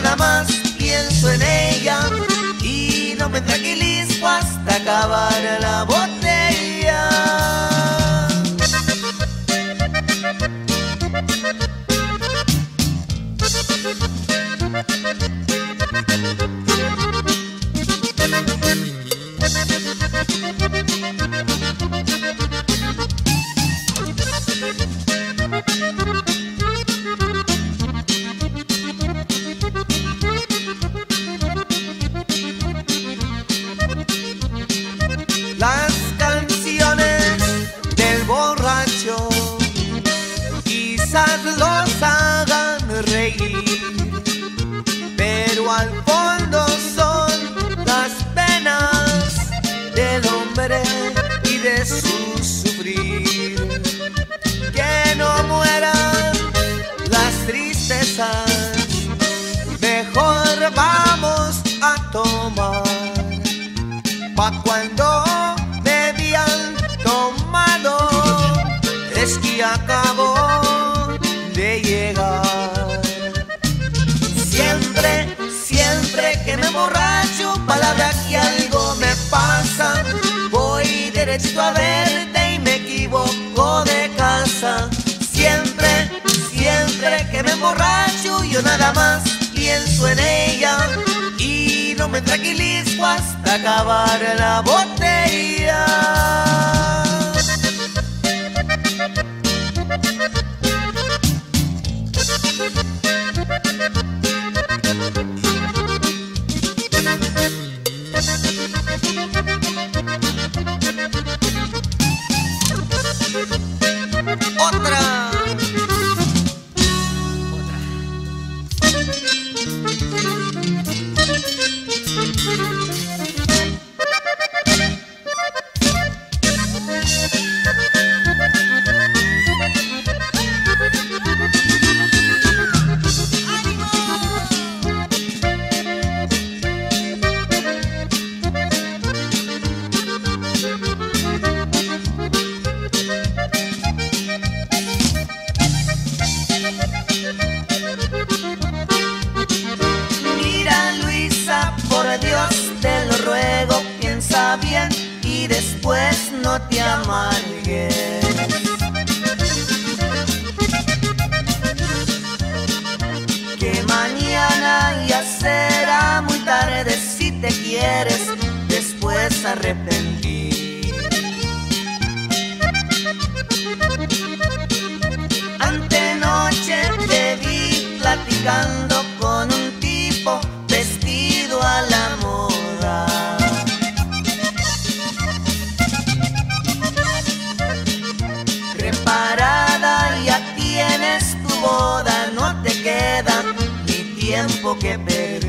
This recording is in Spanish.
Nada más pienso en ella. Y no me tranquilizo hasta acabar la botella. Mejor vamos a tomar. Pa' cuando me habían tomado, es que acabó de llegar. Siempre, siempre que me emborracho, palabra que algo me pasa. Voy derechito a verte más pienso en ella y no me tranquilizo hasta acabar la botella. Otra. Después arrepentir. Antenoche te vi platicando con un tipo vestido a la moda. Preparada ya tienes tu boda, no te queda ni tiempo que perder.